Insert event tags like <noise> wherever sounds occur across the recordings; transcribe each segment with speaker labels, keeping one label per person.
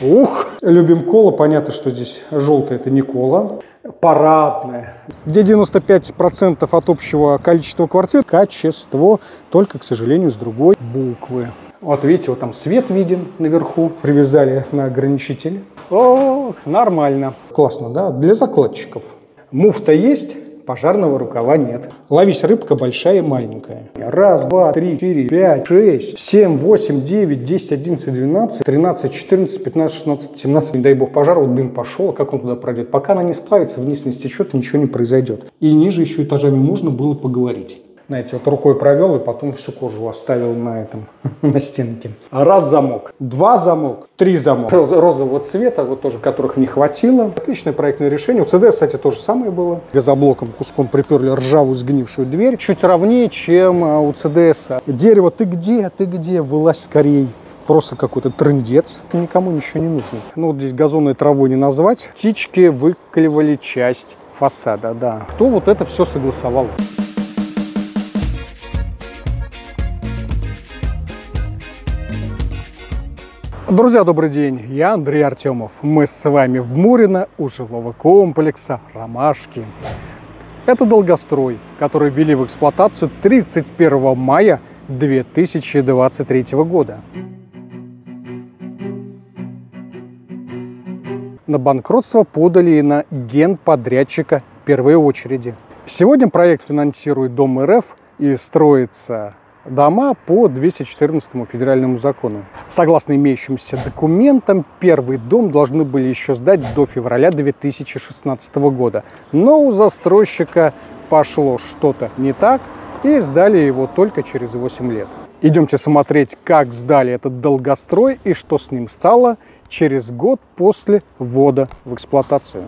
Speaker 1: Ух, любим кола. Понятно, что здесь желтая это не кола. Парадная. Где 95% от общего количества квартир качество, только, к сожалению, с другой буквы. Вот видите, вот там свет виден наверху. Привязали на ограничитель. О, нормально. Классно, да? Для закладчиков. Муфта есть, пожарного рукава нет. Ловись рыбка большая и маленькая. Раз, два, три, четыре, пять, шесть, семь, восемь, девять, десять, одиннадцать, двенадцать, тринадцать, четырнадцать, пятнадцать, шестнадцать, семнадцать. Не дай бог пожар, вот дым пошел, а как он туда пройдет? Пока она не сплавится, вниз не стечет, ничего не произойдет. И ниже еще этажами можно было поговорить знаете, вот рукой провел и потом всю кожу оставил на этом, <laughs> на стенке. Раз замок, два замок, три замок. Розового цвета, вот тоже которых не хватило. Отличное проектное решение. У ЦД, кстати, то же самое было. Газоблоком куском приперли ржавую сгнившую дверь. Чуть ровнее, чем а, у ЦДС. Дерево, ты где, ты где, вылазь скорей просто какой-то трендец. Никому ничего не нужно. Ну вот здесь газонной травой не назвать. Птички выклевали часть фасада, да. Кто вот это все согласовал? Друзья, добрый день! Я Андрей Артемов. Мы с вами в Мурино у жилого комплекса «Ромашки». Это долгострой, который ввели в эксплуатацию 31 мая 2023 года. На банкротство подали и на генподрядчика первой очереди. Сегодня проект финансирует Дом РФ и строится дома по 214 федеральному закону. Согласно имеющимся документам, первый дом должны были еще сдать до февраля 2016 года. Но у застройщика пошло что-то не так, и сдали его только через 8 лет. Идемте смотреть, как сдали этот долгострой и что с ним стало через год после ввода в эксплуатацию.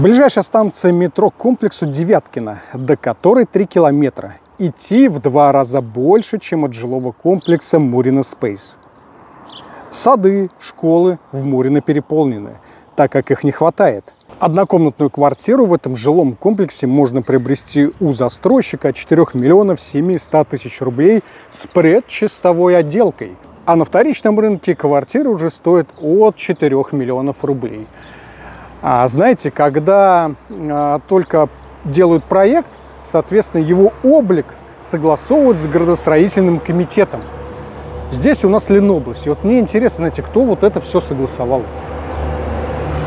Speaker 1: Ближайшая станция метро к комплексу Девяткина, до которой 3 километра. Идти в два раза больше, чем от жилого комплекса Мурина Спейс. Сады, школы в Мурино переполнены, так как их не хватает. Однокомнатную квартиру в этом жилом комплексе можно приобрести у застройщика от 4 миллионов 700 тысяч рублей с предчистовой отделкой. А на вторичном рынке квартиры уже стоят от 4 миллионов рублей. А знаете, когда а, только делают проект, соответственно, его облик согласовывают с градостроительным комитетом. Здесь у нас Ленобласть. И вот мне интересно, знаете, кто вот это все согласовал.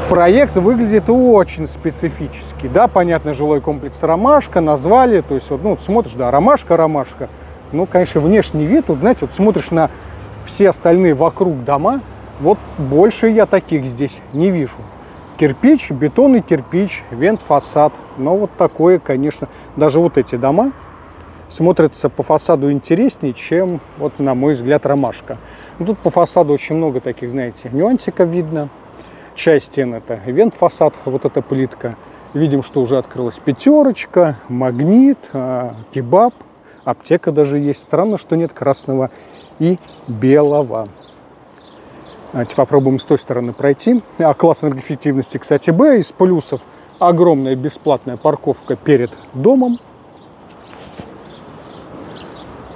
Speaker 1: Проект выглядит очень специфически. Да, понятно, жилой комплекс «Ромашка» назвали. То есть, вот, ну, вот смотришь, да, «Ромашка», «Ромашка». Ну, конечно, внешний вид, вот, знаете, вот смотришь на все остальные вокруг дома, вот больше я таких здесь не вижу. Кирпич, бетонный кирпич, вент-фасад. Но вот такое, конечно, даже вот эти дома смотрятся по фасаду интереснее, чем, вот на мой взгляд, ромашка. Ну, тут по фасаду очень много таких, знаете, нюансиков видно. Часть стен это вент-фасад, вот эта плитка. Видим, что уже открылась пятерочка, магнит, а, кебаб, аптека даже есть. Странно, что нет красного и белого. Давайте попробуем с той стороны пройти. А класс энергоэффективности, кстати, Б. Из плюсов огромная бесплатная парковка перед домом.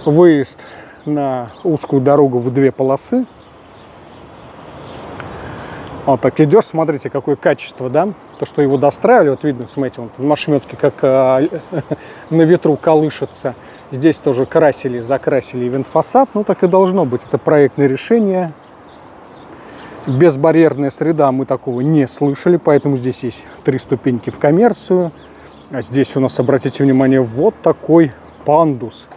Speaker 1: Выезд на узкую дорогу в две полосы. Вот так идешь, смотрите, какое качество, да? То, что его достраивали, вот видно, смотрите, вот машметки как а, <laughs> на ветру колышутся. Здесь тоже красили, закрасили вентфасад, ну так и должно быть. Это проектное решение, Безбарьерная среда мы такого не слышали, поэтому здесь есть три ступеньки в коммерцию. А здесь у нас, обратите внимание, вот такой пандус.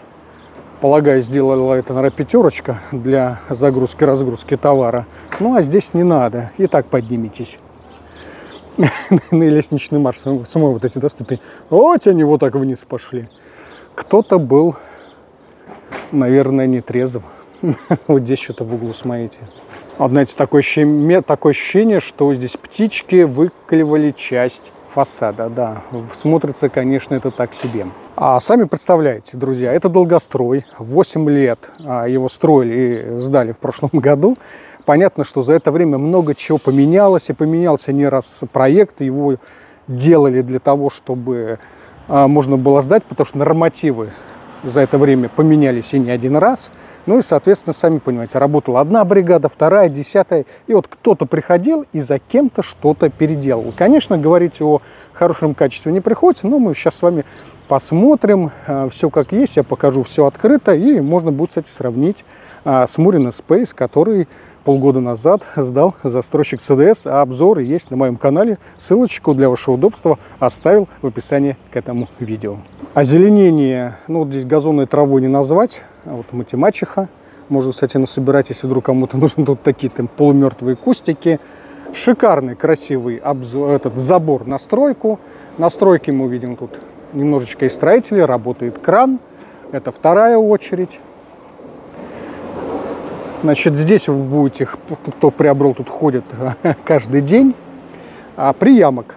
Speaker 1: Полагаю, сделала это, наверное, пятерочка для загрузки-разгрузки товара. Ну, а здесь не надо. И так подниметесь. <laughs> На лестничный марш. Самой вот эти да, ступени. Вот они вот так вниз пошли. Кто-то был, наверное, не трезв. <laughs> Вот здесь что-то в углу, смотрите. Вот, знаете, такое ощущение, такое ощущение, что здесь птички выклевали часть фасада, да. Смотрится, конечно, это так себе. А сами представляете, друзья, это долгострой, 8 лет а, его строили и сдали в прошлом <laughs> году. Понятно, что за это время много чего поменялось, и поменялся не раз проект, его делали для того, чтобы а, можно было сдать, потому что нормативы за это время поменялись и не один раз. Ну и, соответственно, сами понимаете, работала одна бригада, вторая, десятая. И вот кто-то приходил и за кем-то что-то переделал. Конечно, говорить о хорошем качестве не приходится, но мы сейчас с вами посмотрим э, все как есть, я покажу все открыто, и можно будет, кстати, сравнить э, с Murino Space, который полгода назад сдал застройщик CDS, а обзор есть на моем канале. Ссылочку для вашего удобства оставил в описании к этому видео. Озеленение, ну вот здесь газонной травой не назвать, а вот матемачиха. Можно, кстати, насобирать, если вдруг кому-то <laughs> нужны тут такие там полумертвые кустики. Шикарный, красивый обзор, этот забор на стройку. На стройке мы видим тут немножечко из строителей, работает кран. Это вторая очередь. Значит, здесь вы будете, кто приобрел, тут ходит каждый день. А, приямок.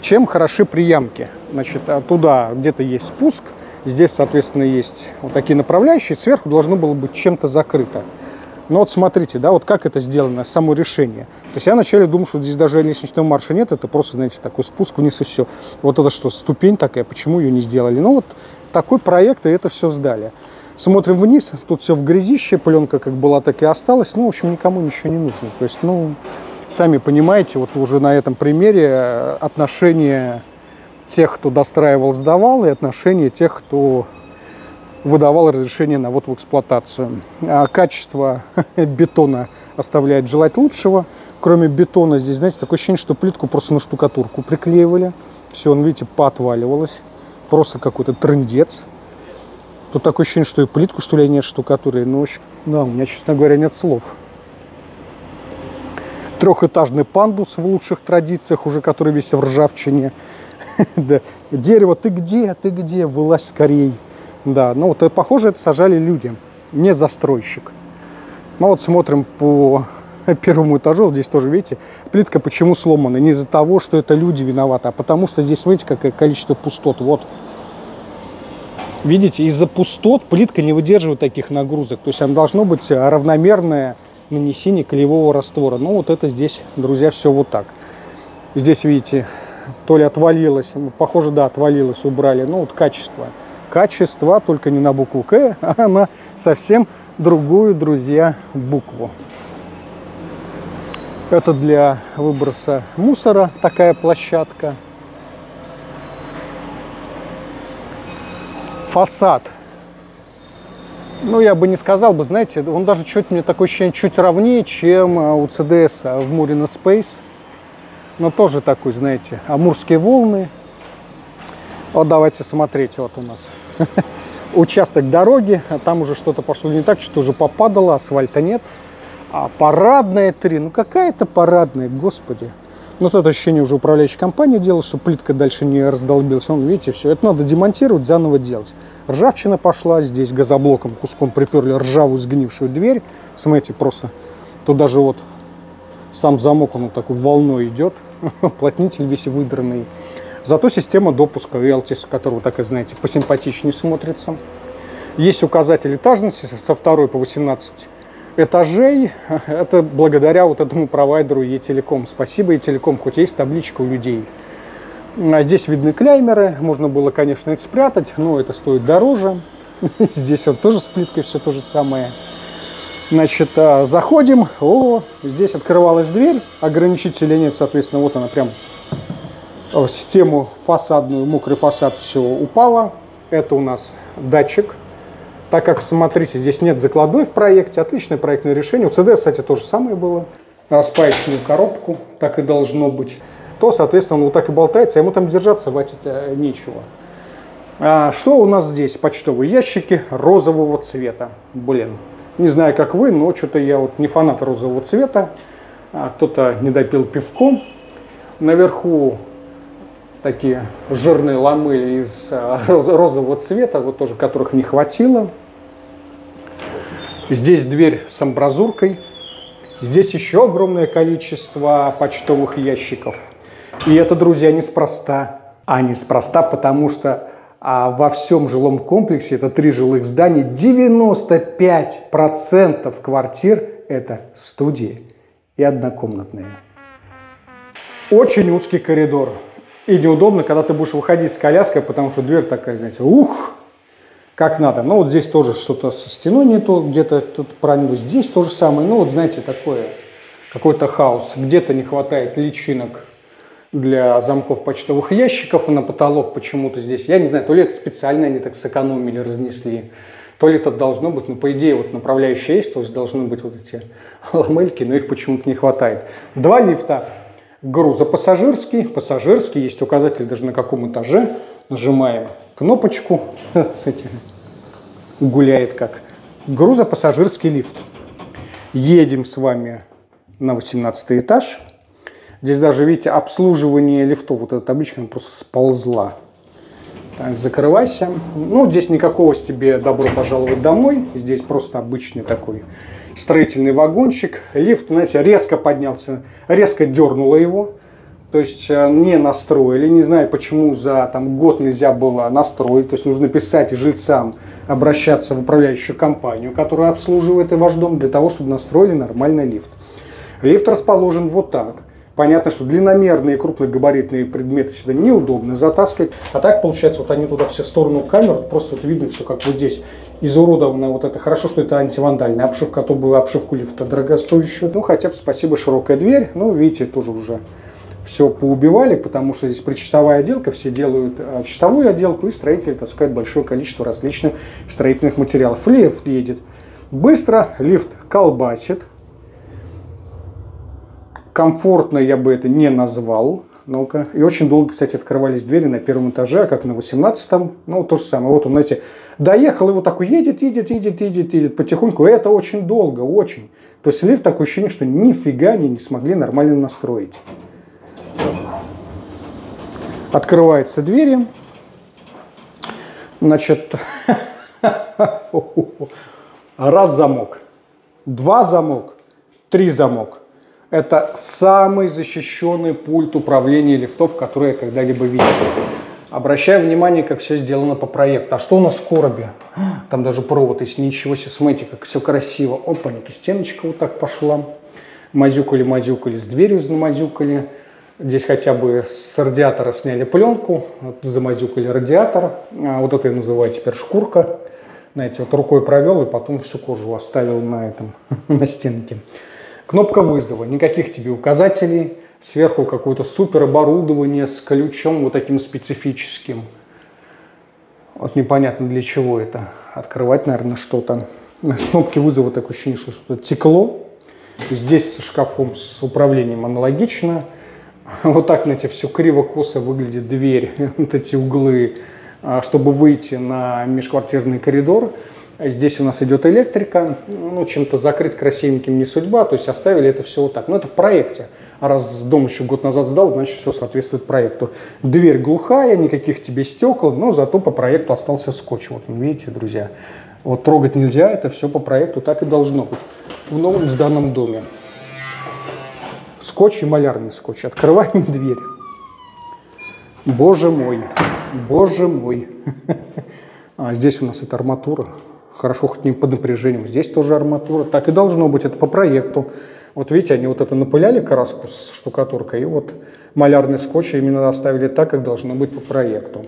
Speaker 1: Чем хороши приямки? Значит, а туда где-то есть спуск, здесь, соответственно, есть вот такие направляющие, сверху должно было быть чем-то закрыто. Но вот смотрите, да, вот как это сделано, само решение. То есть я вначале думал, что здесь даже лестничного марша нет, это просто, знаете, такой спуск вниз и все. Вот это что, ступень такая, почему ее не сделали? Ну вот такой проект, и это все сдали. Смотрим вниз, тут все в грязище, пленка как была, так и осталась. Ну, в общем, никому ничего не нужно. То есть, ну, сами понимаете, вот уже на этом примере э, отношение тех, кто достраивал, сдавал, и отношение тех, кто выдавал разрешение на ввод в эксплуатацию. А качество <laughs> бетона оставляет желать лучшего. Кроме бетона здесь, знаете, такое ощущение, что плитку просто на штукатурку приклеивали. Все, он, видите, поотваливалось. Просто какой-то трендец. Тут такое ощущение, что и плитку, что ли, нет штукатуры. Ну, да, у меня, честно говоря, нет слов. Трехэтажный пандус в лучших традициях, уже который весь в ржавчине. <laughs> да. Дерево, ты где, ты где, вылазь скорей. Да, ну вот, похоже, это сажали люди, не застройщик. Ну вот смотрим по <laughs> первому этажу, вот здесь тоже, видите, плитка почему сломана? Не из-за того, что это люди виноваты, а потому что здесь, видите, какое количество пустот. Вот, видите, из-за пустот плитка не выдерживает таких нагрузок. То есть она должно быть равномерное нанесение клеевого раствора. Ну вот это здесь, друзья, все вот так. Здесь, видите, то ли отвалилось, похоже, да, отвалилось, убрали. Ну вот качество качества, только не на букву К, <laughs> а на совсем другую, друзья, букву. Это для выброса мусора такая площадка. Фасад. Ну, я бы не сказал бы, знаете, он даже чуть мне такое ощущение чуть ровнее, чем а, у ЦДС в Мурина Space. Но тоже такой, знаете, амурские волны, вот давайте смотреть, вот у нас <laughs> участок дороги, а там уже что-то пошло не так, что уже попадало, асфальта нет. А парадная 3, ну какая-то парадная, господи. Вот это ощущение уже управляющая компания делала, что плитка дальше не раздолбилась. Вон, видите, все, это надо демонтировать, заново делать. Ржавчина пошла, здесь газоблоком куском приперли ржавую сгнившую дверь. Смотрите, просто тут даже вот сам замок, он вот такой волной идет. <laughs> Плотнитель весь выдранный. Зато система допуска Eltis, которого так и знаете, посимпатичнее смотрится. Есть указатель этажности со второй по 18 этажей. <laughs> Это благодаря вот этому провайдеру E-Телеком. Спасибо E-Телеком, хоть есть табличка у людей. А здесь видны клеймеры. Можно было, конечно, их спрятать, но это стоит дороже. <laughs> Здесь вот тоже с плиткой все то же самое. Значит, а, заходим. О, здесь открывалась дверь. Ограничителя нет, соответственно, вот она прям в систему фасадную, мокрый фасад все упало. Это у нас датчик. Так как, смотрите, здесь нет закладной в проекте, отличное проектное решение. У CD, кстати, то же самое было. Распаечную коробку, так и должно быть. То, соответственно, он вот так и болтается, ему там держаться хватит э, нечего. А, что у нас здесь? Почтовые ящики розового цвета. Блин, не знаю, как вы, но что-то я вот не фанат розового цвета. А, Кто-то не допил пивком. Наверху такие жирные ламели из а, розового цвета, вот тоже которых не хватило. Здесь дверь с амбразуркой. Здесь еще огромное количество почтовых ящиков. И это, друзья, неспроста. А неспроста, потому что А во всем жилом комплексе, это три жилых здания, 95% квартир – это студии и однокомнатные. Очень узкий коридор. И неудобно, когда ты будешь выходить с коляской, потому что дверь такая, знаете, ух, как надо. Ну вот здесь тоже что-то со стеной не то, где-то тут правильно, здесь то же самое. Ну вот знаете, такое, какой-то хаос. Где-то не хватает личинок для замков почтовых ящиков, на потолок почему-то здесь. Я не знаю, то ли это специально они так сэкономили, разнесли, то ли это должно быть, ну, по идее, вот направляющие есть, то есть должны быть вот эти ламельки, но их почему-то не хватает. Два лифта. Грузопассажирский, пассажирский, есть указатель даже на каком этаже. Нажимаем кнопочку, <laughs> с этим гуляет как грузопассажирский лифт. Едем с вами на 18 этаж. Здесь даже, видите, обслуживание лифтов, вот эта табличка просто сползла. Так, закрывайся. Ну, здесь никакого тебе добро пожаловать домой. Здесь просто обычный такой строительный вагончик. Лифт, знаете, резко поднялся, резко дернуло его. То есть э, не настроили, не знаю, почему за там, год нельзя было настроить. То есть нужно писать жильцам, обращаться в управляющую компанию, которая обслуживает и ваш дом, для того, чтобы настроили нормальный лифт. Лифт расположен вот так. Понятно, что длинномерные крупногабаритные предметы сюда неудобно затаскивать. А так, получается, вот они туда все в сторону камер, просто вот видно все, как вот здесь изуродовано вот это. Хорошо, что это антивандальная обшивка, а то бы обшивку лифта дорогостоящую. Ну, хотя бы спасибо, широкая дверь. Ну, видите, тоже уже все поубивали, потому что здесь причастовая отделка, все делают а, чистовую отделку, и строители таскают большое количество различных строительных материалов. Лифт едет быстро, лифт колбасит, Комфортно я бы это не назвал. Ну-ка. И очень долго, кстати, открывались двери на первом этаже, а как на 18-м. Ну, то же самое. Вот он, знаете, доехал, и вот такой едет, едет, едет, едет, едет потихоньку. И это очень долго, очень. То есть лифт такое ощущение, что нифига они не смогли нормально настроить. Открываются двери. Значит, <laughs> раз замок, два замок, три замок – это самый защищенный пульт управления лифтов, который я когда-либо видел. Обращаю внимание, как все сделано по проекту. А что у нас в коробе? <gasps> Там даже провод есть, ничего себе, смотрите, как все красиво. Опаньки, стеночка вот так пошла. Мазюкали, мазюкали, с дверью замазюкали. Здесь хотя бы с радиатора сняли пленку, вот замазюкали радиатор. А вот это я называю теперь шкурка. Знаете, вот рукой провел и потом всю кожу оставил на этом, <laughs> на стенке. Кнопка вызова, никаких тебе указателей, сверху какое-то супер оборудование с ключом вот таким специфическим. Вот непонятно для чего это. Открывать, наверное, что-то. С кнопки вызова такое ощущение, что что-то текло. Здесь со шкафом с управлением аналогично. <laughs> Вот так, знаете, все криво-косо выглядит дверь, <laughs> вот эти углы, а, чтобы выйти на межквартирный коридор. Здесь у нас идет электрика, ну, чем-то закрыть красивеньким не судьба, то есть оставили это все вот так. Но это в проекте. А раз дом еще год назад сдал, значит все соответствует проекту. Дверь глухая, никаких тебе стекол, но зато по проекту остался скотч. Вот видите, друзья, вот трогать нельзя, это все по проекту так и должно быть в новом сданном доме. Скотч и малярный скотч. Открываем <laughs> дверь. Боже мой, боже мой. <laughs> А здесь у нас это арматура хорошо хоть не под напряжением. Здесь тоже арматура. Так и должно быть, это по проекту. Вот видите, они вот это напыляли краску с штукатуркой, и вот малярный скотч именно оставили так, как должно быть по проекту.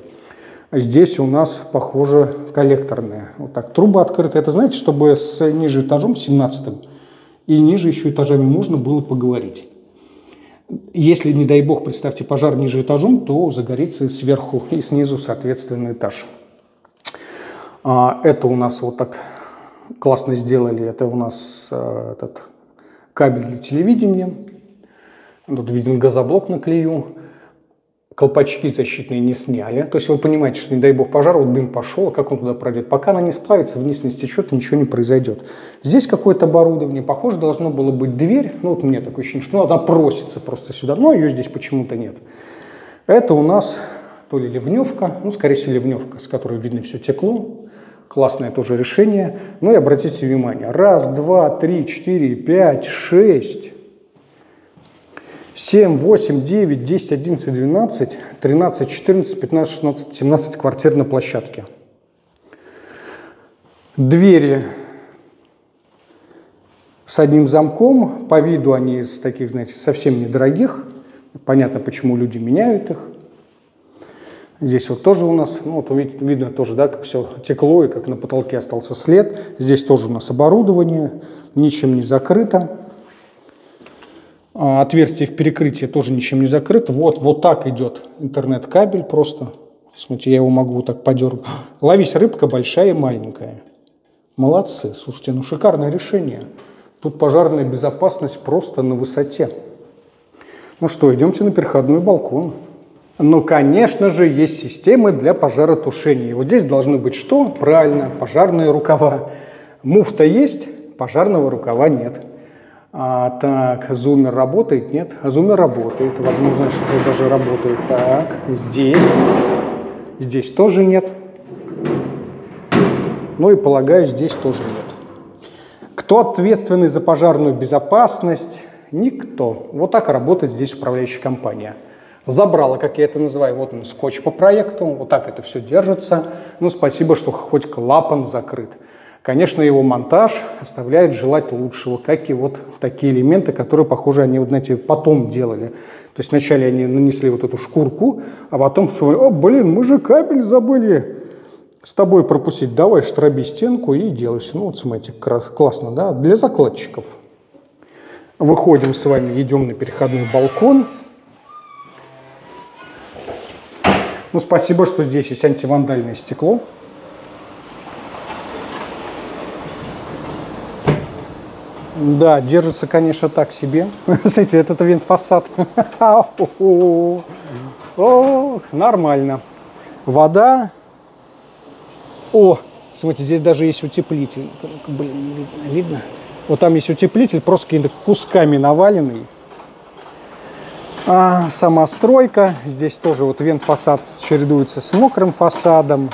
Speaker 1: Здесь у нас, похоже, коллекторная. Вот так, труба открыта. Это, знаете, чтобы с ниже этажом, 17 и ниже еще этажами можно было поговорить. Если, не дай бог, представьте, пожар ниже этажом, то загорится сверху <laughs> и снизу, соответственно, этаж. А, это у нас вот так классно сделали. Это у нас э, этот кабель для телевидения. Тут виден газоблок на клею. Колпачки защитные не сняли. То есть вы понимаете, что не дай бог пожар, вот дым пошел, а как он туда пройдет? Пока она не сплавится, вниз не стечет, ничего не произойдет. Здесь какое-то оборудование. Похоже, должно было быть дверь. Ну вот мне такое ощущение, что она просится просто сюда. Но ее здесь почему-то нет. Это у нас то ли ливневка, ну, скорее всего, ливневка, с которой видно все текло. Классное тоже решение. Ну и обратите внимание, раз, два, три, четыре, пять, шесть, 7, 8, 9, 10, 11, 12, 13, 14, 15, 16, 17 квартир на площадке. Двери с одним замком. По виду они из таких, знаете, совсем недорогих. Понятно, почему люди меняют их. Здесь вот тоже у нас, ну вот видно тоже, да, как все текло и как на потолке остался след. Здесь тоже у нас оборудование, ничем не закрыто. А отверстие в перекрытии тоже ничем не закрыто. Вот, вот так идет интернет-кабель просто. Смотрите, я его могу вот так подергать. <gasps> Ловись рыбка большая и маленькая. Молодцы. Слушайте, ну шикарное решение. Тут пожарная безопасность просто на высоте. Ну что, идемте на переходной балкон. Ну, конечно же, есть системы для пожаротушения. Вот здесь должны быть что? Правильно, пожарные рукава. Муфта есть, пожарного рукава нет. А, так, зумер работает? Нет, зумер работает. Возможно, что даже работает. Так, здесь. Здесь тоже нет. Ну и полагаю, здесь тоже нет. Кто ответственный за пожарную безопасность? Никто. Вот так работает здесь управляющая компания. Забрала, как я это называю, вот он скотч по проекту, вот так это все держится. Ну, спасибо, что хоть клапан закрыт. Конечно, его монтаж оставляет желать лучшего, как и вот такие элементы, которые, похоже, они, вот, знаете, потом делали. То есть вначале они нанесли вот эту шкурку, а потом смотрели, о, блин, мы же кабель забыли с тобой пропустить, давай штраби стенку и делай все. Ну вот смотрите, классно, да, для закладчиков. Выходим с вами, идем на переходной балкон. Ну, спасибо, что здесь есть антивандальное стекло. Да, держится, конечно, так себе. <laughs> Смотрите, этот винт-фасад. <laughs> Нормально. Вода о, смотрите, здесь даже есть утеплитель. Блин, видно? Вот там есть утеплитель, просто какими-то кусками наваленный. А, сама стройка. Здесь тоже вот вент-фасад чередуется с мокрым фасадом.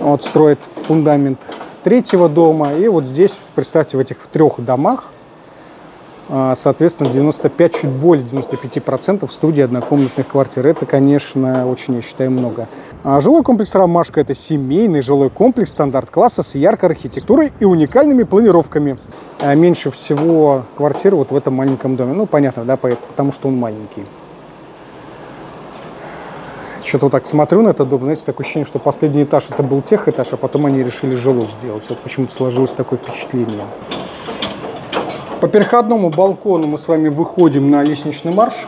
Speaker 1: Вот строит фундамент третьего дома. И вот здесь, представьте, в этих трех домах соответственно, 95, чуть более 95% студии однокомнатных квартир. Это, конечно, очень, я считаю, много. А жилой комплекс «Ромашка» – это семейный жилой комплекс стандарт-класса с яркой архитектурой и уникальными планировками. А меньше всего квартир вот в этом маленьком доме. Ну, понятно, да, потому что он маленький. Что-то вот так смотрю на этот дом, знаете, такое ощущение, что последний этаж это был тех этаж, а потом они решили жилой сделать. Вот почему-то сложилось такое впечатление. По переходному балкону мы с вами выходим на лестничный марш.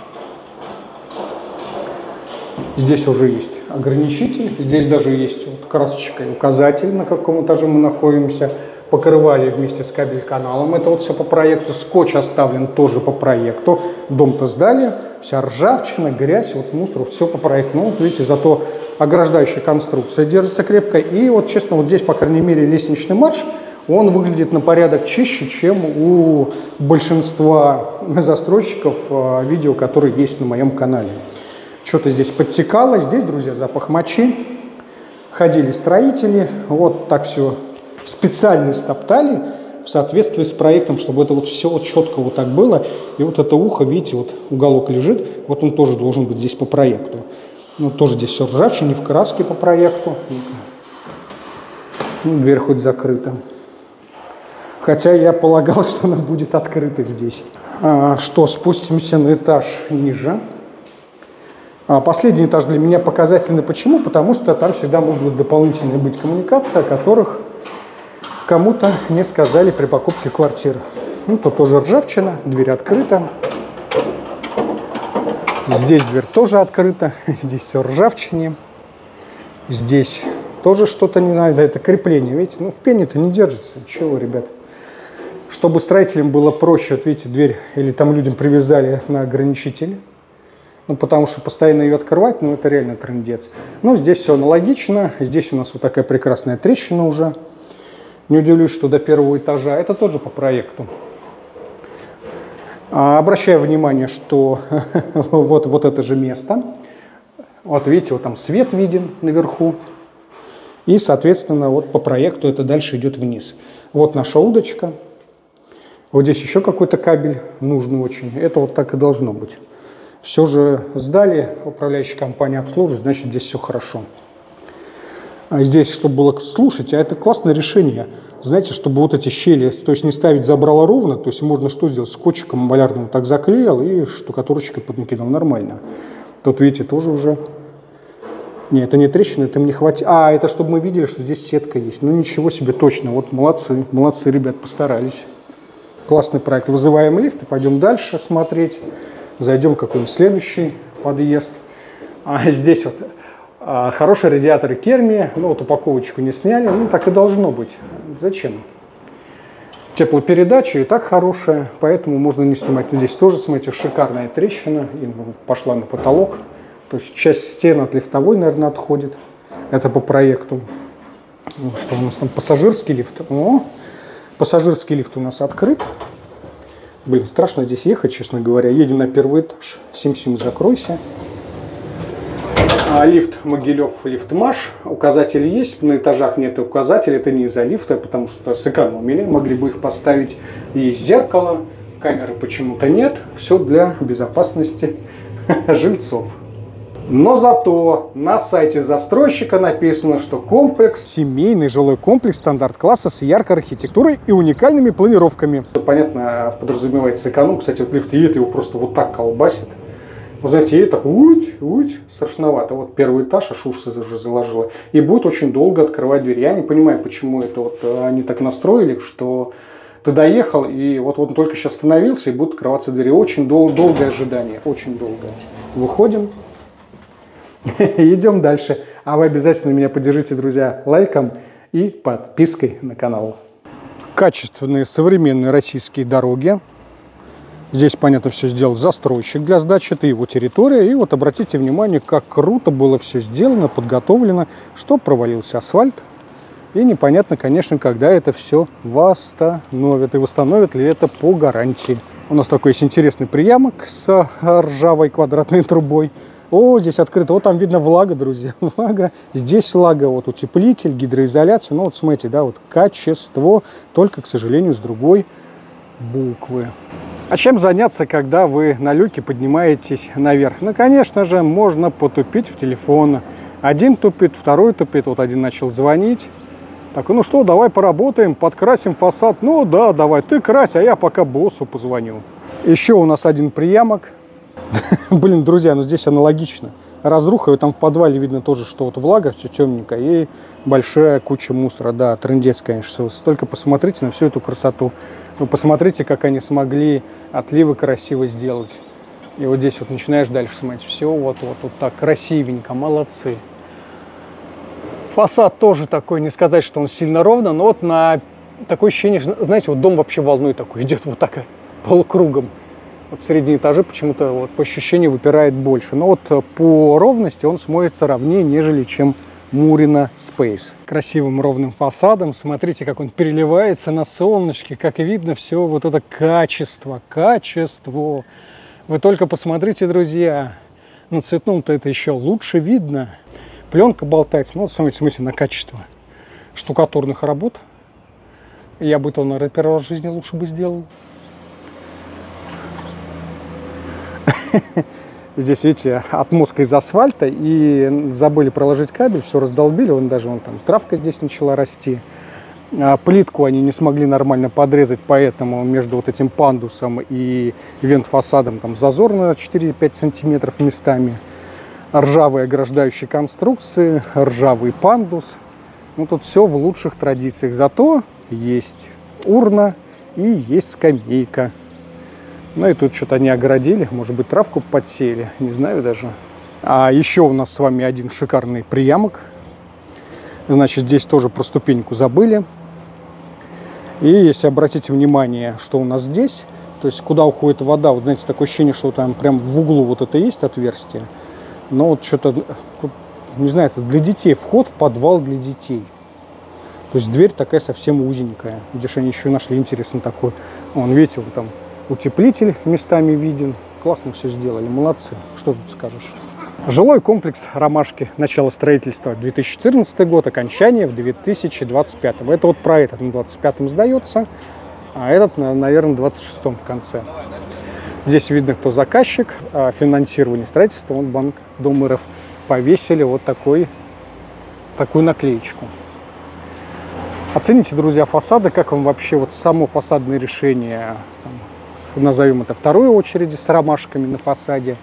Speaker 1: Здесь уже есть ограничитель, здесь даже есть вот красочка и указатель, на каком этаже мы находимся. Покрывали вместе с кабель-каналом, это вот все по проекту. Скотч оставлен тоже по проекту. Дом-то сдали, вся ржавчина, грязь, вот мусор, все по проекту. Ну, вот видите, зато ограждающая конструкция держится крепко. И вот, честно, вот здесь, по крайней мере, лестничный марш – он выглядит на порядок чище, чем у большинства застройщиков а, видео, которые есть на моем канале. Что-то здесь подтекало, здесь, друзья, запах мочи. Ходили строители, вот так все специально стоптали в соответствии с проектом, чтобы это вот все четко вот так было. И вот это ухо, видите, вот уголок лежит, вот он тоже должен быть здесь по проекту. Ну, тоже здесь все ржавчина, не в краске по проекту. Ну, дверь хоть закрыта хотя я полагал, что она будет открыта здесь. А, что, спустимся на этаж ниже. А последний этаж для меня показательный. Почему? Потому что там всегда могут дополнительные быть коммуникации, о которых кому-то не сказали при покупке квартиры. Ну, тут тоже ржавчина, дверь открыта. Здесь дверь тоже открыта, <laughs> здесь все ржавчине. Здесь тоже что-то не надо, это крепление, видите, ну в пене-то не держится. Чего, ребят? Чтобы строителям было проще, вот видите, дверь или там людям привязали на ограничитель. Ну, потому что постоянно ее открывать, ну, это реально трендец. Ну, здесь все аналогично. Здесь у нас вот такая прекрасная трещина уже. Не удивлюсь, что до первого этажа. Это тоже по проекту. А, обращаю внимание, что <laughs> вот, вот это же место. Вот видите, вот там свет виден наверху. И, соответственно, вот по проекту это дальше идет вниз. Вот наша удочка. Вот здесь еще какой-то кабель нужный очень. Это вот так и должно быть. Все же сдали, управляющая компания обслуживает, значит здесь все хорошо. А здесь, чтобы было слушать, а это классное решение. Знаете, чтобы вот эти щели, то есть не ставить забрало ровно, то есть можно что сделать, скотчиком малярным так заклеил и штукатурочкой поднакидал нормально. Тут, видите, тоже уже... Не, это не трещина, это мне хватит. А, это чтобы мы видели, что здесь сетка есть. Ну ничего себе, точно. Вот молодцы, молодцы, ребят, постарались. Классный проект. Вызываем лифт и пойдем дальше смотреть. Зайдем в какой-нибудь следующий подъезд. А здесь вот а, хорошие радиаторы Керми. Ну вот упаковочку не сняли. Ну так и должно быть. Зачем? Теплопередача и так хорошая, поэтому можно не снимать. Здесь тоже, смотрите, шикарная трещина. И пошла на потолок. То есть часть стен от лифтовой, наверное, отходит. Это по проекту. Что у нас там? Пассажирский лифт. О, Пассажирский лифт у нас открыт. Блин, страшно здесь ехать, честно говоря. Едем на первый этаж. Сим-сим, закройся. А, лифт Могилев, лифт Маш. Указатели есть, на этажах нет указателей. Это не из-за лифта, потому что сэкономили. Могли бы их поставить. Есть зеркало, камеры почему-то нет. Все для безопасности <laughs> жильцов. Но зато на сайте застройщика написано, что комплекс семейный жилой комплекс стандарт-класса с яркой архитектурой и уникальными планировками. Понятно, подразумевается эконом. Кстати, вот лифт едет, его просто вот так колбасит. Вы знаете, едет так, уть, уть, страшновато. Вот первый этаж, аж уши уже заложила. И будет очень долго открывать дверь. Я не понимаю, почему это вот э, они так настроили, что ты доехал, и вот он только сейчас остановился, и будут открываться двери. Очень дол долгое ожидание, очень долгое. Выходим, <laughs> Идем дальше. А вы обязательно меня поддержите, друзья, лайком и подпиской на канал. Качественные современные российские дороги. Здесь, понятно, все сделал застройщик для сдачи, это его территория. И вот обратите внимание, как круто было все сделано, подготовлено, что провалился асфальт. И непонятно, конечно, когда это все восстановят. И восстановят ли это по гарантии. У нас такой есть интересный приямок с ржавой квадратной трубой. О, здесь открыто. Вот там видно влага, друзья. <laughs> Влага. Здесь влага. Вот утеплитель, гидроизоляция. Ну вот смотрите, да, вот качество, только, к сожалению, с другой буквы. А чем заняться, когда вы на люке поднимаетесь наверх? Ну, конечно же, можно потупить в телефон. Один тупит, второй тупит. Вот один начал звонить. Так, ну что, давай поработаем, подкрасим фасад. Ну да, давай, ты крась, а я пока боссу позвоню. Еще у нас один приямок. <laughs> Блин, друзья, ну здесь аналогично. Разруха, и там в подвале видно тоже, что вот влага, все темненько, и большая куча мусора. Да, трендец, конечно. Только посмотрите на всю эту красоту. Вы посмотрите, как они смогли отливы красиво сделать. И вот здесь вот начинаешь дальше смотреть. Все вот, вот, вот так красивенько, молодцы. Фасад тоже такой, не сказать, что он сильно ровно, но вот на такое ощущение, знаете, вот дом вообще волной такой идет вот так полукругом вот средние этажи почему-то вот, по ощущению выпирает больше. Но вот э, по ровности он смотрится ровнее, нежели чем Мурина Space. Красивым ровным фасадом. Смотрите, как он переливается на солнышке. Как видно, все вот это качество, качество. Вы только посмотрите, друзья. На цветном-то это еще лучше видно. Пленка болтается. Ну, вот смотрите, в смысле, на качество штукатурных работ. Я бы то, наверное, первый раз в жизни лучше бы сделал. <laughs> Здесь, видите, отмостка из асфальта, и забыли проложить кабель, все раздолбили, он даже вон там травка здесь начала расти. А плитку они не смогли нормально подрезать, поэтому между вот этим пандусом и вент-фасадом там зазор на 4-5 сантиметров местами. Ржавые ограждающие конструкции, ржавый пандус. Ну, тут все в лучших традициях. Зато есть урна и есть скамейка. Ну и тут что-то они огородили, может быть травку подсеяли, не знаю даже. А еще у нас с вами один шикарный приямок. Значит, здесь тоже про ступеньку забыли. И если обратите внимание, что у нас здесь, то есть куда уходит вода, вот знаете, такое ощущение, что там прям в углу вот это есть отверстие. Но вот что-то, не знаю, это для детей, вход в подвал для детей. То есть дверь такая совсем узенькая. Где же они еще нашли, интересно, такой. Он, видите, вот там утеплитель местами виден. Классно все сделали, молодцы. Что тут скажешь? Жилой комплекс «Ромашки». Начало строительства 2014 год, окончание в 2025. Это вот про этот на 25 сдается. а этот, наверное, 26 в конце. Здесь видно, кто заказчик, а финансирование строительства, вот банк Дом РФ повесили вот такой, такую наклеечку. Оцените, друзья, фасады, как вам вообще вот само фасадное решение, там, назовем это второй очереди с ромашками на фасаде,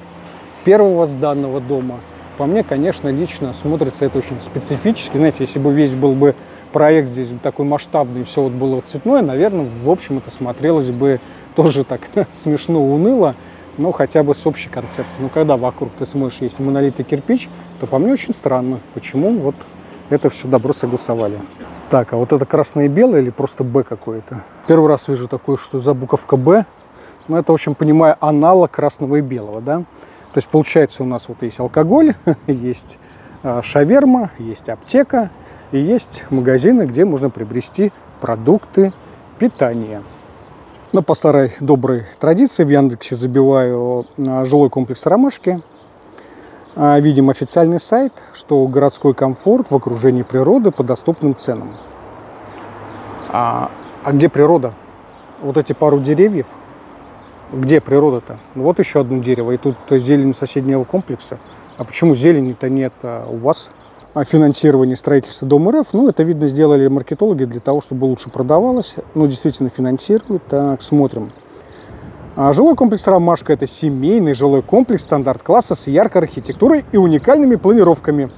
Speaker 1: первого с данного дома. По мне, конечно, лично смотрится это очень специфически. Знаете, если бы весь был бы проект здесь такой масштабный, все вот было цветное, наверное, в общем, это смотрелось бы тоже так <laughs> смешно, уныло, но хотя бы с общей концепцией. Но когда вокруг ты смотришь, есть монолитный кирпич, то по мне очень странно, почему вот это все добро согласовали. Так, а вот это красное и белое или просто Б какое-то? Первый раз вижу такое, что за буковка Б. Ну, это, в общем, понимаю, аналог красного и белого, да? То есть, получается, у нас вот есть алкоголь, <laughs> есть а, шаверма, есть аптека, и есть магазины, где можно приобрести продукты питания. Но по старой доброй традиции в Яндексе забиваю а, жилой комплекс «Ромашки». А, видим официальный сайт, что городской комфорт в окружении природы по доступным ценам. А, а где природа? Вот эти пару деревьев. Где природа-то? Ну, вот еще одно дерево, и тут зелень соседнего комплекса. А почему зелени-то нет у вас? о финансировании строительства Дома РФ. Ну, это, видно, сделали маркетологи для того, чтобы лучше продавалось. Ну, действительно финансируют. Так, смотрим. А жилой комплекс «Ромашка» – это семейный жилой комплекс стандарт-класса с яркой архитектурой и уникальными планировками,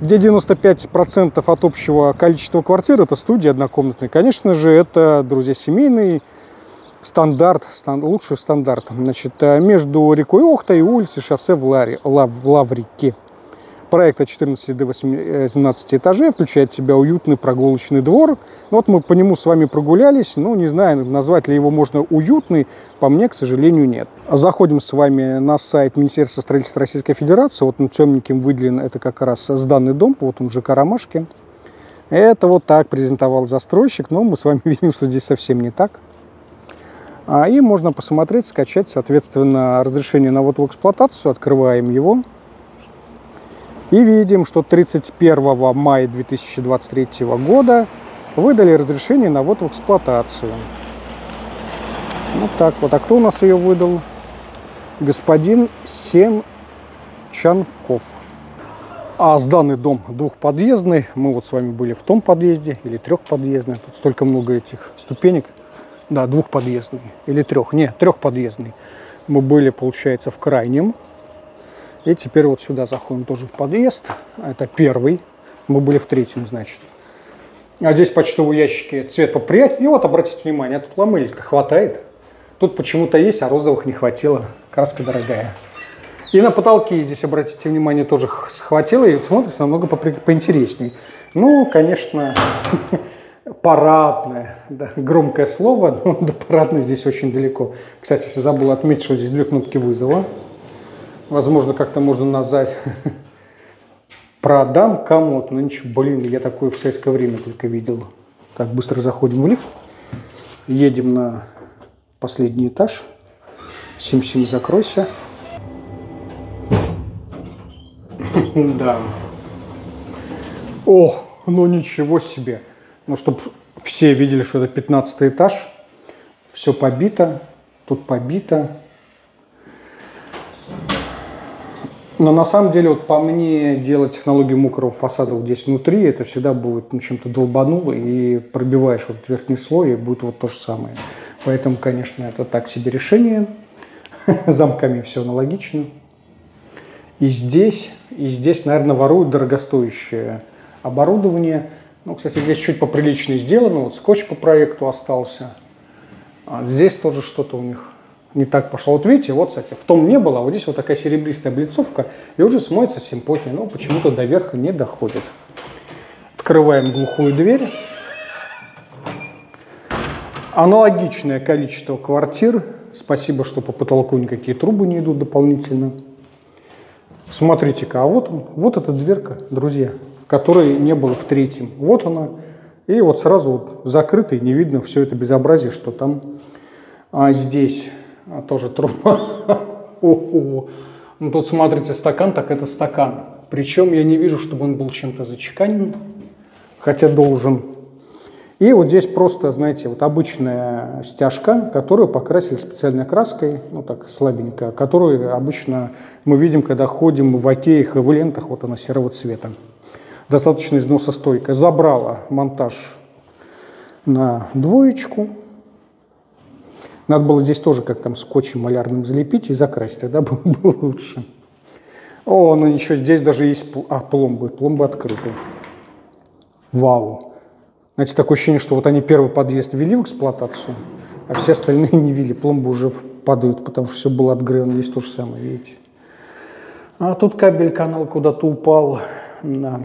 Speaker 1: где 95% от общего количества квартир – это студии однокомнатные. Конечно же, это, друзья, семейный стандарт, стан, лучший стандарт. Значит, э, между рекой Охта и улицей шоссе в, Ларе, в Лаврике. Проект от 14 до 18 этажей, включает в себя уютный прогулочный двор. Ну, вот мы по нему с вами прогулялись, ну, не знаю, назвать ли его можно уютный, по мне, к сожалению, нет. Заходим с вами на сайт Министерства строительства Российской Федерации, вот на темненьким выделен, это как раз сданный дом, вот он ЖК «Ромашки». Это вот так презентовал застройщик, но мы с вами <laughs> видим, что здесь совсем не так. А, и можно посмотреть, скачать, соответственно, разрешение на ввод в эксплуатацию, открываем его. И видим, что 31 мая 2023 года выдали разрешение на ввод в эксплуатацию. Вот так вот. А кто у нас ее выдал? Господин Сем Чанков. А сданный дом двухподъездный. Мы вот с вами были в том подъезде или трехподъездный. Тут столько много этих ступенек. Да, двухподъездный или трех. Нет, трехподъездный. Мы были, получается, в крайнем и теперь вот сюда заходим тоже в подъезд. Это первый. Мы были в третьем, значит. А здесь почтовые ящики цвет поприять. И вот, обратите внимание, тут ламелек-то хватает. Тут почему-то есть, а розовых не хватило. Краска дорогая. И на потолке здесь, обратите внимание, тоже хватило. И смотрится намного поинтересней. Ну, конечно, <laughs> парадное. Да, громкое слово, <laughs> но до парадной здесь очень далеко. Кстати, если забыл отметить, что здесь две кнопки вызова возможно, как-то можно назвать <laughs> продам комод. Ну ничего, блин, я такое в советское время только видел. Так, быстро заходим в лифт. Едем на последний этаж. Сим-сим, закройся. <laughs> Да. О, ну ничего себе. Ну, чтобы все видели, что это 15 этаж. Все побито. Тут побито. Но на самом деле, вот по мне, делать технологию мокрого фасада вот здесь внутри, это всегда будет ну, чем-то долбануло, и пробиваешь вот верхний слой, и будет вот то же самое. Поэтому, конечно, это так себе решение. <laughs> Замками все аналогично. И здесь, и здесь, наверное, воруют дорогостоящее оборудование. Ну, кстати, здесь чуть поприличнее сделано. Вот скотч по проекту остался. А здесь тоже что-то у них не так пошло. Вот видите, вот, кстати, в том не было, а вот здесь вот такая серебристая облицовка, и уже смоется симпотнее, но почему-то до верха не доходит. Открываем глухую дверь. Аналогичное количество квартир. Спасибо, что по потолку никакие трубы не идут дополнительно. Смотрите-ка, а вот он, вот эта дверка, друзья, которой не было в третьем. Вот она. И вот сразу вот закрыто, и не видно все это безобразие, что там а здесь а тоже труба. <laughs> Ну тут смотрите, стакан, так это стакан. Причем я не вижу, чтобы он был чем-то зачеканен, хотя должен. И вот здесь просто, знаете, вот обычная стяжка, которую покрасили специальной краской, ну так, слабенько, которую обычно мы видим, когда ходим в океях и в лентах, вот она серого цвета. Достаточно износостойкая. Забрала монтаж на двоечку. Надо было здесь тоже как там скотчем малярным залепить и закрасить, тогда <laughs> было, было лучше. О, ну еще здесь даже есть а, пломбы, пломбы открыты. Вау. Знаете, такое ощущение, что вот они первый подъезд ввели в эксплуатацию, а все остальные не ввели. Пломбы уже падают, потому что все было отгревано. Здесь то же самое, видите. А тут кабель канал куда-то упал. Да.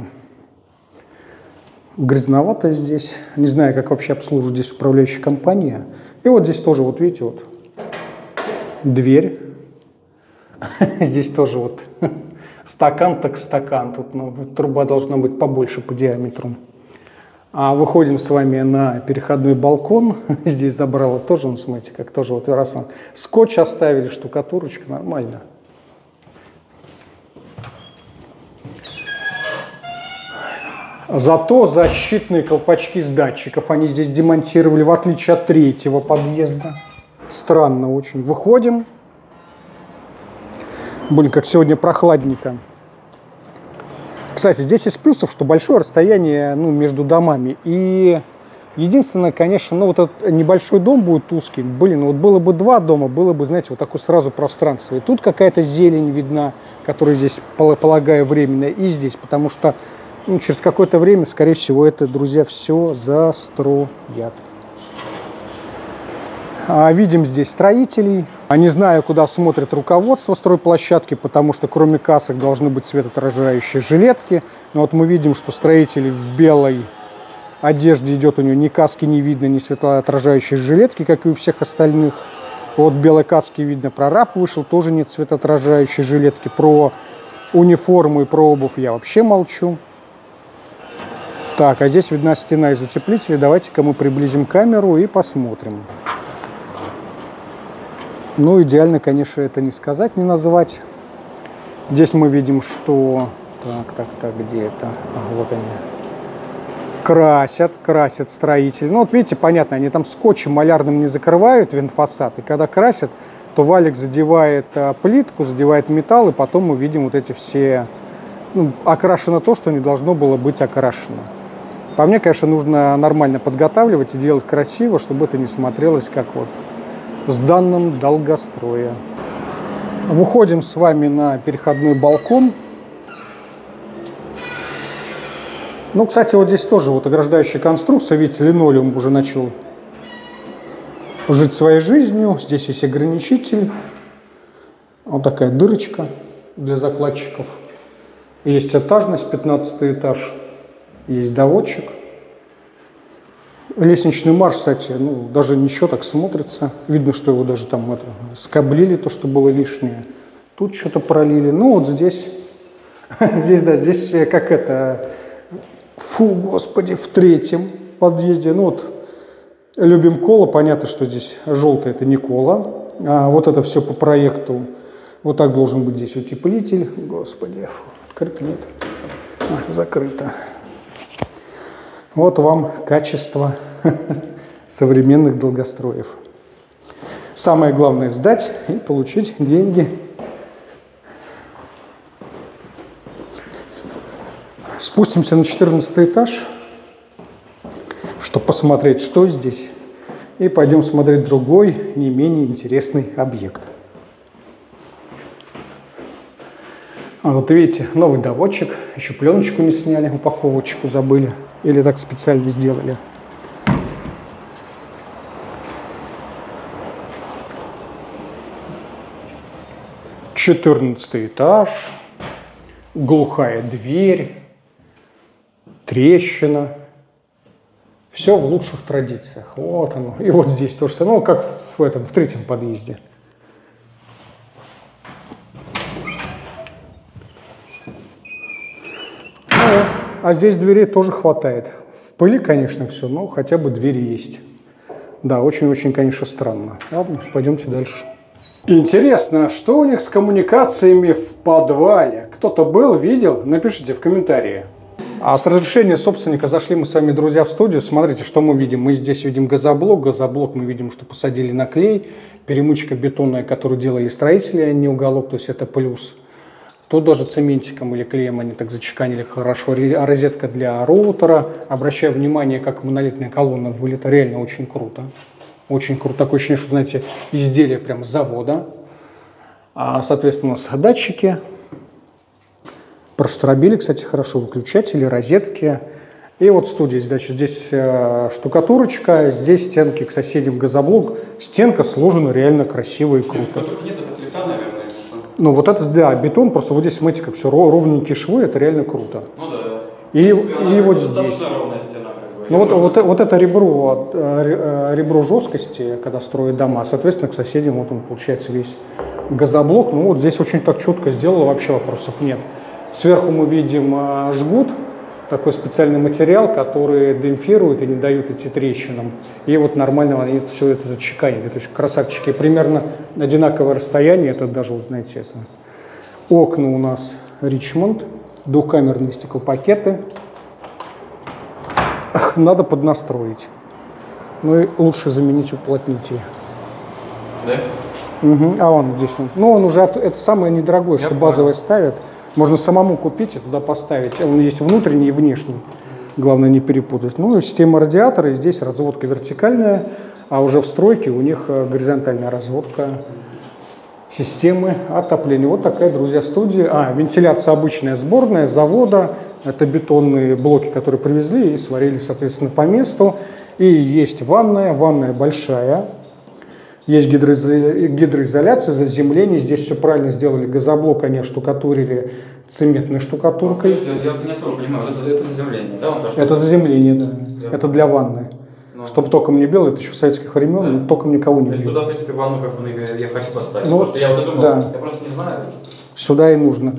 Speaker 1: Грязновато здесь. Не знаю, как вообще обслуживает здесь управляющая компания. И вот здесь тоже, вот видите, вот дверь. <laughs> Здесь тоже вот стакан так стакан. Тут ну, труба должна быть побольше по диаметру. А выходим с вами на переходной балкон. <laughs> Здесь забрало тоже, ну, смотрите, как тоже вот раз скотч оставили, штукатурочка, нормально. Зато защитные колпачки с датчиков они здесь демонтировали, в отличие от третьего подъезда. Странно очень. Выходим. Блин, как сегодня прохладненько. Кстати, здесь из плюсов, что большое расстояние ну, между домами. И единственное, конечно, ну вот этот небольшой дом будет узкий. Блин, ну вот было бы два дома, было бы, знаете, вот такое сразу пространство. И тут какая-то зелень видна, которая здесь, полагаю, временная, и здесь, потому что ну, через какое-то время, скорее всего, это, друзья, все застроят. А, видим здесь строителей. А не знаю, куда смотрит руководство стройплощадки, потому что кроме касок должны быть светоотражающие жилетки. Но вот мы видим, что строитель в белой одежде идет, у него ни каски не видно, ни светоотражающей жилетки, как и у всех остальных. Вот белой каске видно, прораб вышел, тоже нет светоотражающей жилетки. Про униформу и про обувь я вообще молчу. Так, а здесь видна стена из утеплителя. Давайте-ка мы приблизим камеру и посмотрим. Ну, идеально, конечно, это не сказать, не назвать. Здесь мы видим, что... Так, так, так, где это? А, вот они. Красят, красят строители. Ну, вот видите, понятно, они там скотчем малярным не закрывают вентфасад. И когда красят, то валик задевает а, плитку, задевает металл, и потом мы видим вот эти все... Ну, окрашено то, что не должно было быть окрашено. По мне, конечно, нужно нормально подготавливать и делать красиво, чтобы это не смотрелось как вот с данным долгостроя. Выходим с вами на переходной балкон. Ну, кстати, вот здесь тоже вот ограждающая конструкция. Видите, линолеум уже начал жить своей жизнью. Здесь есть ограничитель. Вот такая дырочка для закладчиков. Есть этажность, 15 этаж. Есть доводчик. Лестничный марш, кстати, ну, даже ничего так смотрится. Видно, что его даже там это, скоблили, то, что было лишнее. Тут что-то пролили. Ну, вот здесь, <laughs> здесь, да, здесь э, как это, фу, господи, в третьем подъезде. Ну, вот, любим кола, понятно, что здесь желтое, это не кола. А вот это все по проекту. Вот так должен быть здесь утеплитель. Господи, фу, открыто нет? А, закрыто. Вот вам качество <laughs> современных долгостроев. Самое главное сдать и получить деньги. Спустимся на 14 этаж, чтобы посмотреть, что здесь. И пойдем смотреть другой, не менее интересный объект. А вот видите, новый доводчик, еще пленочку не сняли, упаковочку забыли. Или так специально сделали? Четырнадцатый этаж, глухая дверь, трещина. Все в лучших традициях. Вот оно. И вот здесь то же самое, ну, как в этом, в третьем подъезде. А здесь дверей тоже хватает. В пыли, конечно, все, но хотя бы двери есть. Да, очень-очень, конечно, странно. Ладно, пойдемте дальше. Интересно, что у них с коммуникациями в подвале? Кто-то был, видел? Напишите в комментарии. А с разрешения собственника зашли мы с вами, друзья, в студию. Смотрите, что мы видим. Мы здесь видим газоблок. Газоблок мы видим, что посадили на клей. Перемычка бетонная, которую делали строители, а не уголок, то есть это плюс. Тут даже цементиком или клеем они так зачеканили хорошо. Розетка для роутера. Обращаю внимание, как монолитная колонна вылета. Реально очень круто. Очень круто. Такое ощущение, что, знаете, изделие прям с завода. А, соответственно, у нас датчики. Проштробили, кстати, хорошо. Выключатели, розетки. И вот студия, значит, здесь э, штукатурочка, здесь стенки к соседям газоблок. Стенка сложена реально красиво и круто. Нет. Ну, вот это, да, бетон, просто вот здесь, смотрите, как все ровненькие швы, это реально круто. Ну да. И, и вот здесь. Ну вот, вот, вот это ребро, э, э, ребро жесткости, когда строят дома, соответственно, к соседям вот он получается весь газоблок. Ну вот здесь очень так четко сделано, вообще вопросов нет. Сверху мы видим э, жгут, такой специальный материал, который демпфирует и не дают идти трещинам. И вот нормально они все это зачеканили. То есть красавчики примерно одинаковое расстояние. Это даже, вот знаете, это окна у нас Ричмонд, двухкамерные стеклопакеты. Надо поднастроить. Ну и лучше заменить уплотнитель. Да? Угу. А он здесь. Ну, он уже, это самое недорогое, Я что базовое ставят. Можно самому купить и туда поставить. Он есть внутренний и внешний. Главное не перепутать. Ну и система радиатора. И здесь разводка вертикальная, а уже в стройке у них э, горизонтальная разводка системы отопления. Вот такая, друзья, студия. А, вентиляция обычная сборная завода. Это бетонные блоки, которые привезли и сварили, соответственно, по месту. И есть ванная, ванная большая. Есть гидроизоляция, заземление. Здесь все правильно сделали. Газоблок они штукатурили цементной штукатуркой.
Speaker 2: Я, я не особо понимаю, это, это заземление, да?
Speaker 1: Вот, это заземление, да. Я... Это для ванны. Ну, Чтобы током не бил, это еще советских времен, да. током никого не бил. То
Speaker 2: есть туда, в принципе, ванну как бы я хочу поставить. Ну, просто я вот думал, да. я просто не знаю.
Speaker 1: Сюда и нужно.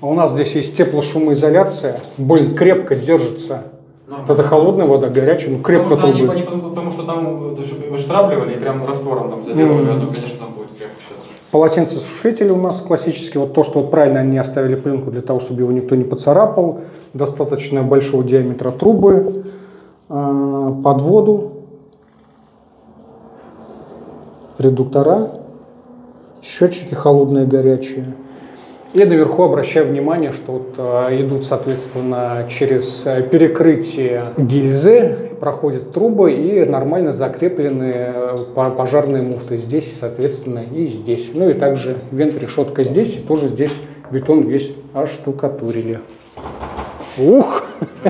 Speaker 1: А у нас здесь есть теплошумоизоляция. Блин, крепко держится. Нормально. Это холодная вода, горячая, ну крепко
Speaker 2: потому трубы. Они, они, потому что там выштравливали и прям раствором там заделывали, mm-hmm. ну, конечно, там будет крепко сейчас.
Speaker 1: Полотенцесушитель у нас классический, вот то, что вот правильно они оставили пленку для того, чтобы его никто не поцарапал. Достаточно большого диаметра трубы э, под воду, редуктора, счетчики холодные, горячие. И наверху обращаю внимание, что вот э, идут, соответственно, через э, перекрытие гильзы, проходят трубы и нормально закреплены э, пожарные муфты здесь, соответственно, и здесь. Ну и также вент-решетка здесь, и тоже здесь бетон весь оштукатурили. Ух,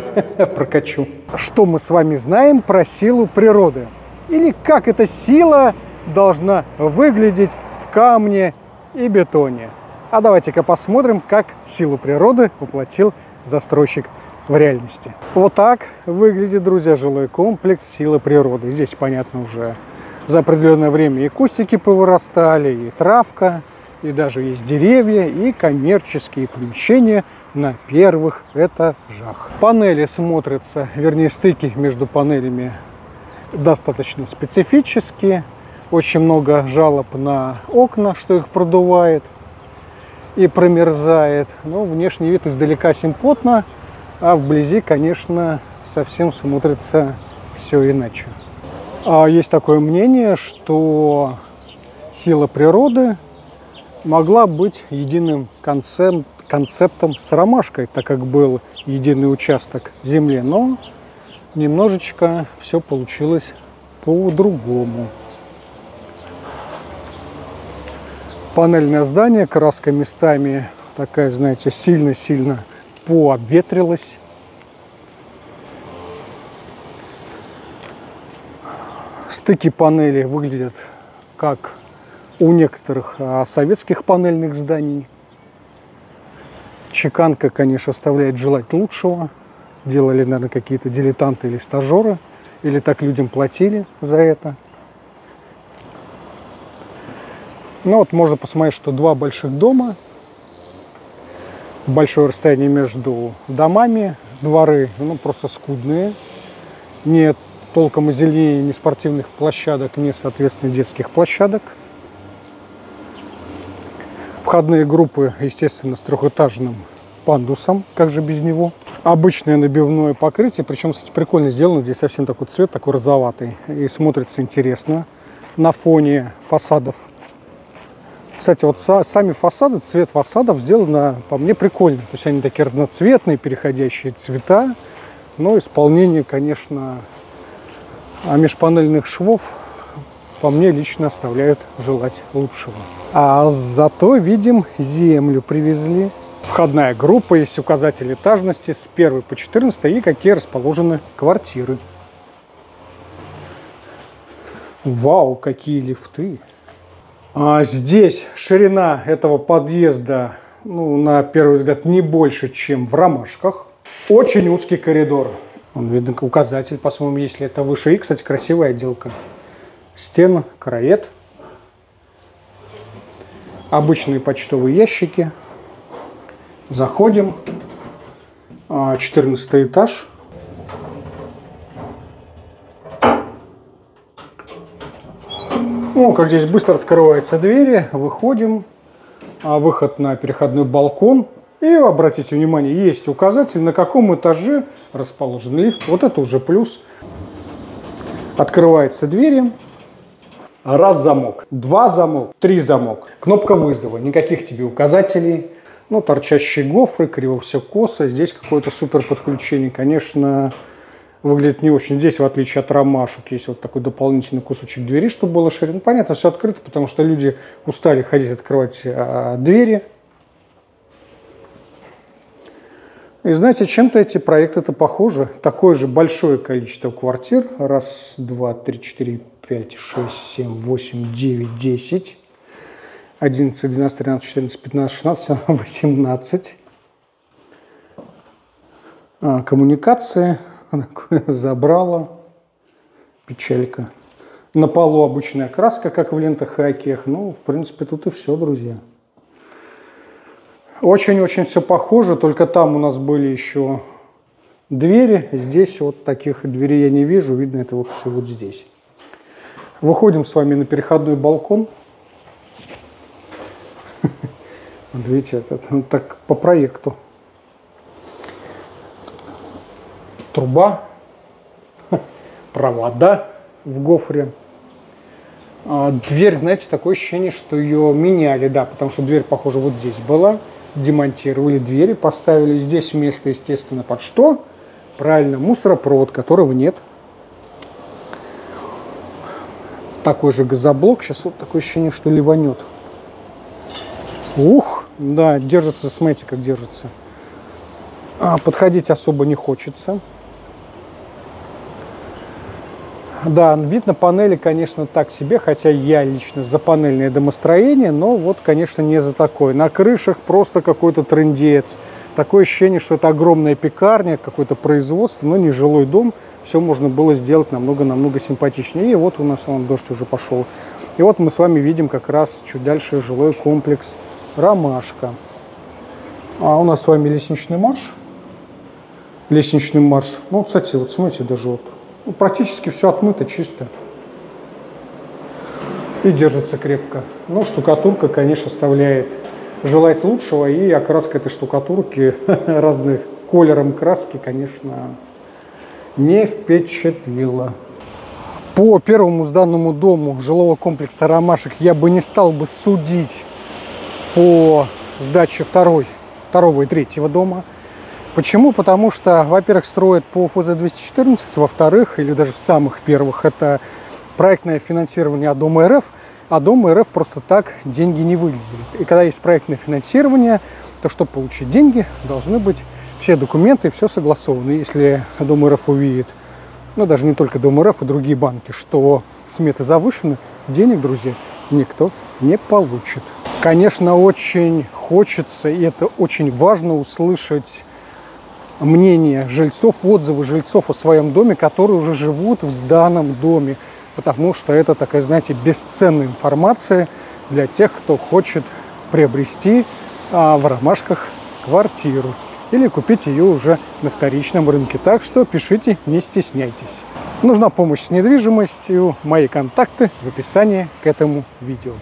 Speaker 1: <laughs> прокачу. Что мы с вами знаем про силу природы? Или как эта сила должна выглядеть в камне и бетоне? А давайте-ка посмотрим, как силу природы воплотил застройщик в реальности. Вот так выглядит, друзья, жилой комплекс силы природы. Здесь, понятно, уже за определенное время и кустики повырастали, и травка, и даже есть деревья, и коммерческие помещения на первых этажах. Панели смотрятся, вернее стыки между панелями достаточно специфические. Очень много жалоб на окна, что их продувает и промерзает. Но внешний вид издалека симпотно, а вблизи, конечно, совсем смотрится все иначе. А есть такое мнение, что сила природы могла быть единым концепт, концептом с ромашкой, так как был единый участок земли, но немножечко все получилось по-другому. Панельное здание, краска местами такая, знаете, сильно-сильно пообветрилась. Стыки панели выглядят как у некоторых а, советских панельных зданий. Чеканка, конечно, оставляет желать лучшего. Делали, наверное, какие-то дилетанты или стажеры. Или так людям платили за это. Ну вот можно посмотреть, что два больших дома, большое расстояние между домами, дворы ну, просто скудные, нет толком озеленения, ни спортивных площадок, ни, соответственно, детских площадок. Входные группы, естественно, с трехэтажным пандусом, как же без него. обычное набивное покрытие. Причем, кстати, прикольно сделано. Здесь совсем такой цвет, такой розоватый. И смотрится интересно на фоне фасадов. Кстати, вот сами фасады, цвет фасадов сделано, по мне, прикольно. То есть они такие разноцветные, переходящие цвета. Но исполнение, конечно, а межпанельных швов, по мне, лично оставляют желать лучшего. А зато, видим, землю привезли. Входная группа, есть указатель этажности с 1 по 14 и какие расположены квартиры. Вау, какие лифты! А здесь ширина этого подъезда, ну, на первый взгляд, не больше, чем в ромашках. Очень узкий коридор. Он видно указатель, по-моему, если это выше. И, кстати, красивая отделка. Стена, караед. Обычные почтовые ящики. Заходим. 14 а, этаж. Ну, как здесь быстро открываются двери, выходим, а выход на переходной балкон. И обратите внимание, есть указатель, на каком этаже расположен лифт. Вот это уже плюс. Открываются двери. Раз замок, два замок, три замок. Кнопка вызова, никаких тебе указателей. Ну, торчащие гофры, криво все косо. Здесь какое-то супер подключение. Конечно, выглядит не очень. Здесь, в отличие от ромашек, есть вот такой дополнительный кусочек двери, чтобы было шире. Ну, понятно, все открыто, потому что люди устали ходить открывать а, двери. И знаете, чем-то эти проекты-то похожи. Такое же большое количество квартир. Раз, два, три, четыре, пять, шесть, семь, восемь, девять, десять. 11, 12, 13, 14, 15, 16, 18. А, коммуникации забрала. Печалька. На полу обычная краска, как в лентах и окех. Ну, в принципе, тут и все, друзья. Очень-очень все похоже, только там у нас были еще двери. Здесь вот таких дверей я не вижу. Видно, это вот все вот здесь. Выходим с вами на переходной балкон. <laughs> Вот видите, это, это так по проекту. Труба, провода в гофре. А, дверь, знаете, такое ощущение, что ее меняли, да, потому что дверь, похоже, вот здесь была. Демонтировали двери, поставили здесь место, естественно, под что? Правильно, мусоропровод, которого нет. Такой же газоблок. Сейчас вот такое ощущение, что ливанет. Ух, да, держится, смотрите, как держится. А, подходить особо не хочется. Да, вид на панели, конечно, так себе, хотя я лично за панельное домостроение, но вот, конечно, не за такое. На крышах просто какой-то трендец. Такое ощущение, что это огромная пекарня, какое-то производство, но не жилой дом. Все можно было сделать намного-намного симпатичнее. И вот у нас вон дождь уже пошел. И вот мы с вами видим как раз чуть дальше жилой комплекс «Ромашка». А у нас с вами лестничный марш. Лестничный марш. Ну, кстати, вот смотрите, даже вот практически все отмыто чисто. И держится крепко. Но штукатурка, конечно, оставляет желать лучшего. И окраска этой штукатурки <laughs> разных колером краски, конечно, не впечатлила. По первому сданному дому жилого комплекса «Ромашек» я бы не стал бы судить по сдаче второй, второго и третьего дома – Почему? Потому что, во-первых, строят по ФЗ-214, во-вторых, или даже в самых первых, это проектное финансирование от Дома РФ, а Дом РФ просто так деньги не выделит. И когда есть проектное финансирование, то чтобы получить деньги, должны быть все документы, все согласованы. Если Дом РФ увидит, ну даже не только Дом РФ, и другие банки, что сметы завышены, денег, друзья, никто не получит. Конечно, очень хочется, и это очень важно услышать мнение жильцов, отзывы жильцов о своем доме, которые уже живут в сданном доме. Потому что это такая, знаете, бесценная информация для тех, кто хочет приобрести а, в ромашках квартиру или купить ее уже на вторичном рынке. Так что пишите, не стесняйтесь. Нужна помощь с недвижимостью, мои контакты в описании к этому видео.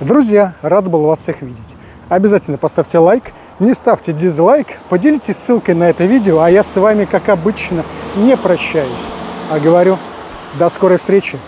Speaker 1: Друзья, рад был вас всех видеть. Обязательно поставьте лайк, не ставьте дизлайк, поделитесь ссылкой на это видео, а я с вами, как обычно, не прощаюсь, а говорю до скорой встречи.